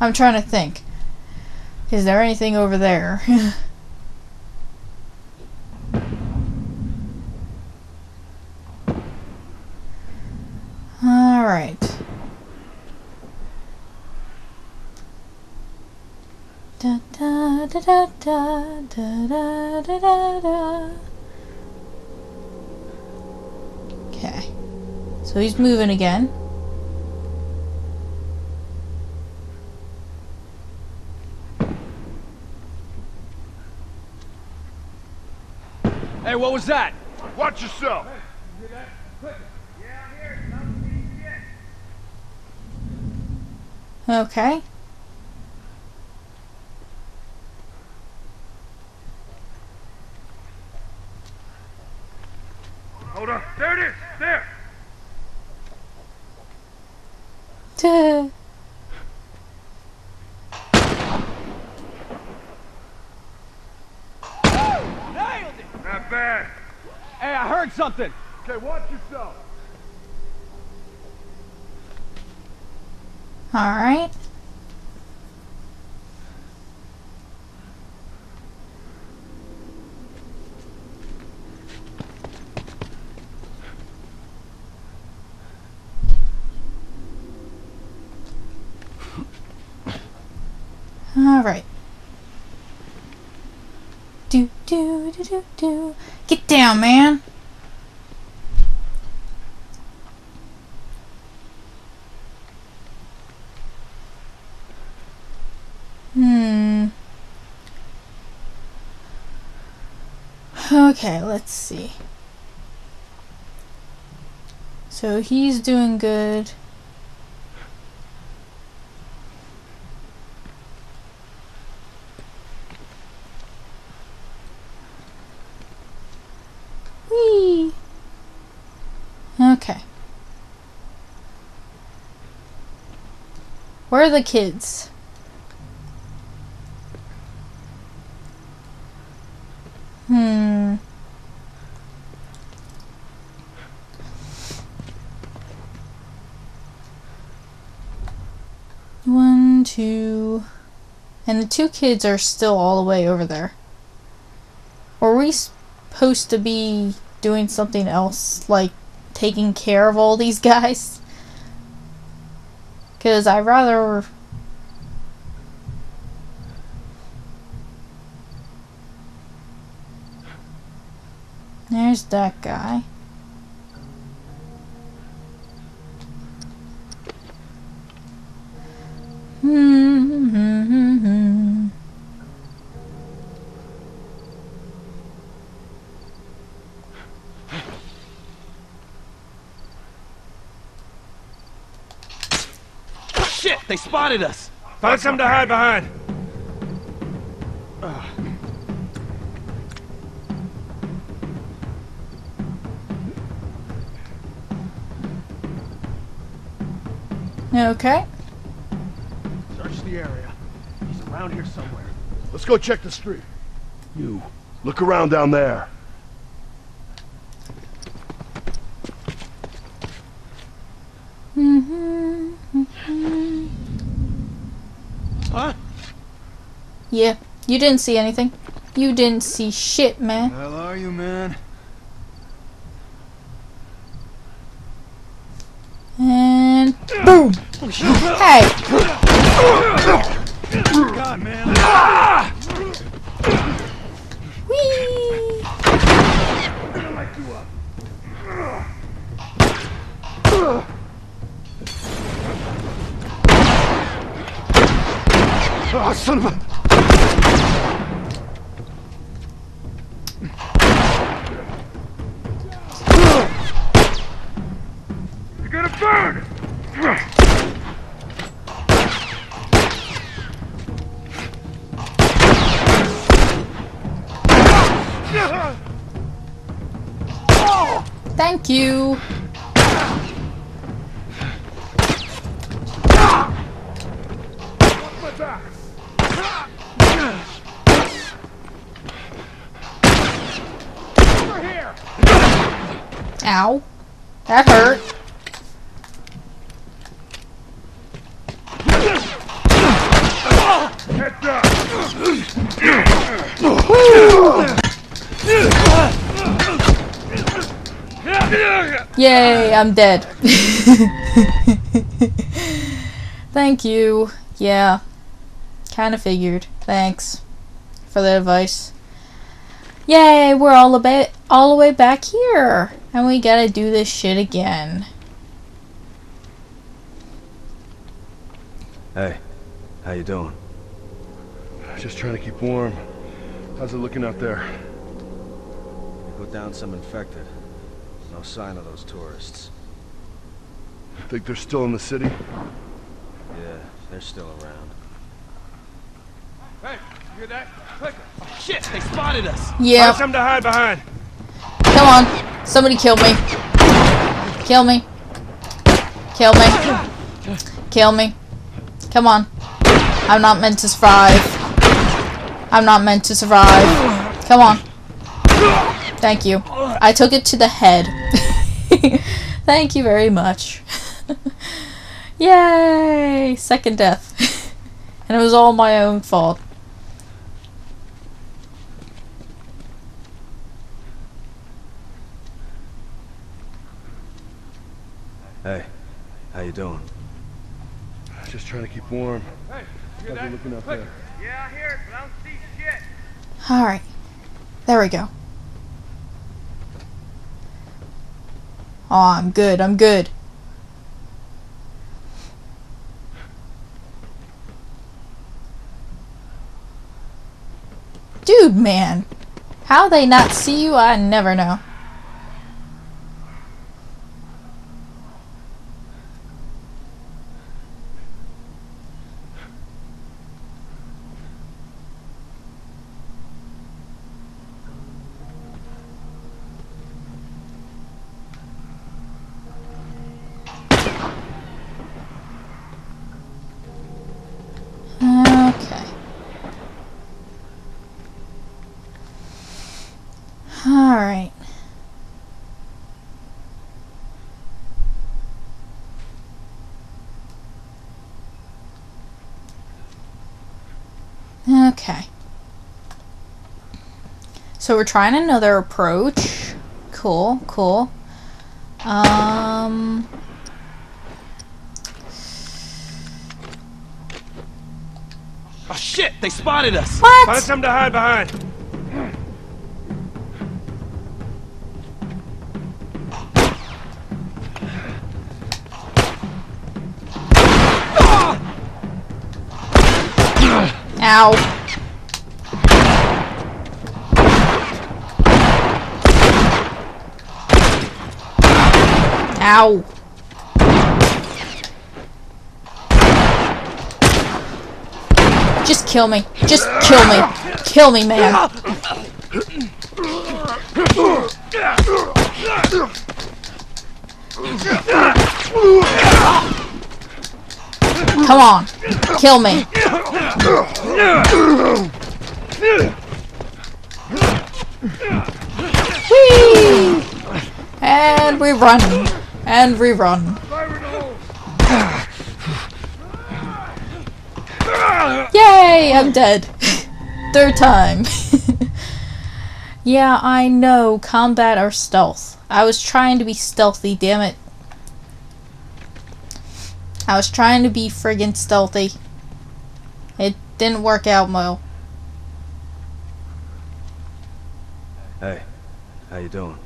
I'm trying to think. Is there anything over there? Alright. Da da da da da da da da da. Okay. So he's moving again. What was that? Watch yourself. Okay. Hold on. There it is. There. Duh. Nailed it! Not bad. Hey, I heard something. Okay, watch yourself. Alright. Alright. Do do do do do. Get down, man. Hmm. Okay, let's see. So he's doing good. Whee! Okay. Where are the kids? Hmm. One, two. And the two kids are still all the way over there. Were we supposed to be doing something else, like taking care of all these guys? Because I rather There's that guy. They spotted us. Find something to hide behind. Okay. Search the area. He's around here somewhere. Let's go check the street. You, look around down there. Yeah, you didn't see anything. You didn't see shit, man. Hell are you, man? And boom. Hey, God, man. whee. Ah, son of a... burn! Thank you. Ow. That hurt. Yay, I'm dead. Thank you. Yeah. Kind of figured. Thanks for the advice. Yay, we're all a bit all the way back here. And we gotta do this shit again. Hey, how you doing? Just trying to keep warm. How's it looking out there? We put down some infected. No sign of those tourists. Think they're still in the city? Yeah, they're still around. Hey, you hear that? Clicker. Oh, shit, they spotted us. Yeah. Find something to hide behind. Come on. Somebody kill me. Kill me. Kill me. Kill me. Come on. I'm not meant to survive. I'm not meant to survive. Come on. Thank you. I took it to the head. Thank you very much. Yay! Second death. and it was all my own fault. Hey, how you doing? Just trying to keep warm. Hey, you hear How's it that? looking out Clicker. there? Yeah, I hear it, but I don't see shit. Alright. There we go. Oh, I'm good. I'm good. Dude, man. How they not see you, I never know. Alright. Okay. So we're trying another approach. Cool, cool. Um... Oh, shit, they spotted us. What? Find something to hide behind. Ow. Ow. Just kill me. Just kill me. Kill me, man. Come on. Kill me. Whee! And we run. And we run. Yay! I'm dead. Third time. yeah, I know. Combat or stealth. I was trying to be stealthy, damn it. I was trying to be friggin' stealthy. It didn't work out well. Hey, how you doing?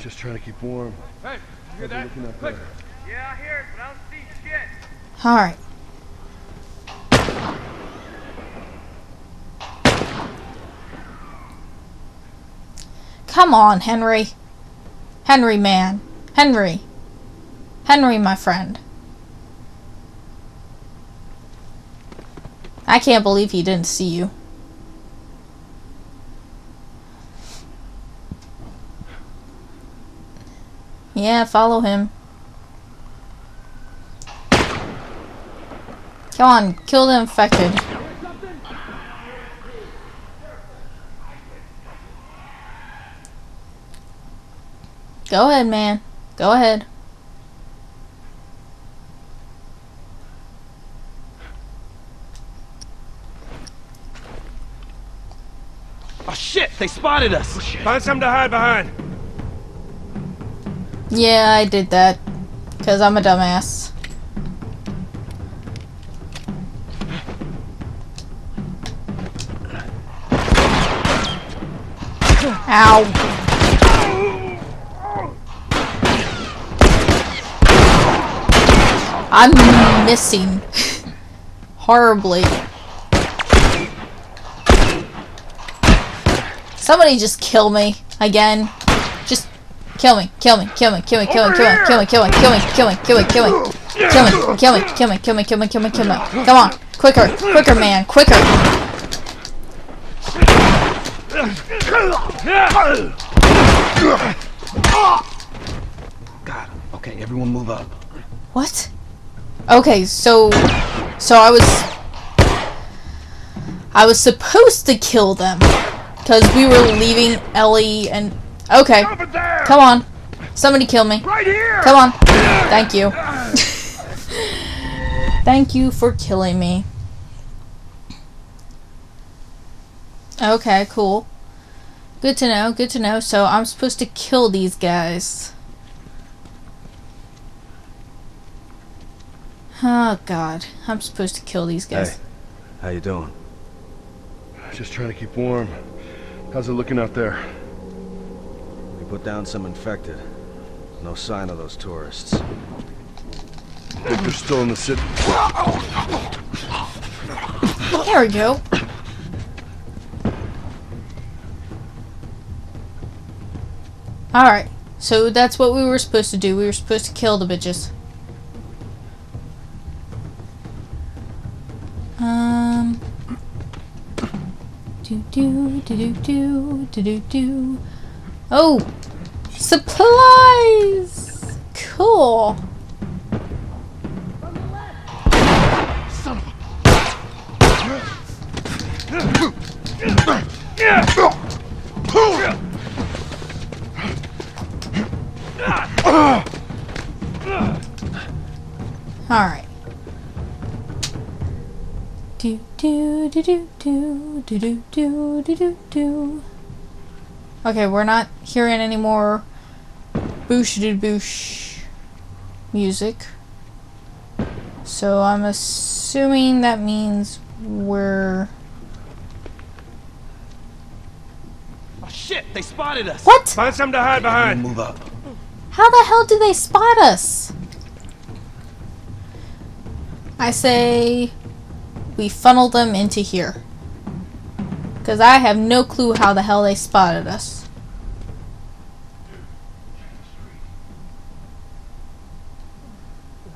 Just trying to keep warm. Hey, you hear How's it that? looking out Clicker. there? Yeah, I hear it, but I don't see shit. Alright. Come on, Henry. Henry, man. Henry. Henry, my friend. I can't believe he didn't see you. Yeah, follow him. Come on, kill the infected. Go ahead, man. Go ahead. Oh, shit, they spotted us. Oh, Find something to hide behind. Yeah, I did that. Because I'm a dumbass. Ow. I'm missing horribly. Somebody just kill me again. Just kill me, kill me, kill me, kill me, kill me, kill me, kill me, kill me, kill me, kill me, kill me, kill me, kill me, kill me, kill me, kill me, kill me, kill me, kill me. Come on, quicker, quicker, man, quicker. God. Okay, everyone move up. What? Okay, so so I was I was supposed to kill them because we were leaving Ellie and okay. Come on. Somebody kill me. Right here! Come on. Thank you. Thank you for killing me. Okay, cool. Good to know, good to know. So I'm supposed to kill these guys. Oh god, I'm supposed to kill these guys. Hey, how you doing? Just trying to keep warm. How's it looking out there? We put down some infected. No sign of those tourists. Think they're still in the city? There we go. Alright, so that's what we were supposed to do. We were supposed to kill the bitches. Oh, do do do do do do. Oh! Supplies! Cool. Alright. Do do do do do do do do do do do. Okay, we're not hearing any more boosh doo boosh music. So I'm assuming that means we're Oh shit, they spotted us! What? Find something to hide behind! Move up. How the hell do they spot us? I say we funnel them into here. Because I have no clue how the hell they spotted us.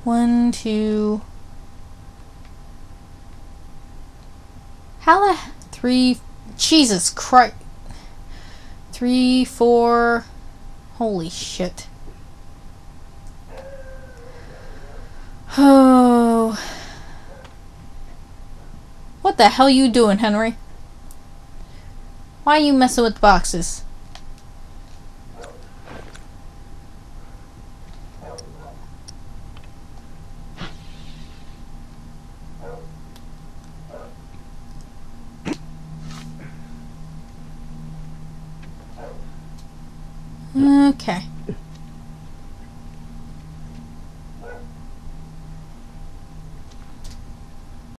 One, two. How the three? Jesus Christ! Three, four. Holy shit! Oh. What the hell you doing, Henry? Why you messing with boxes?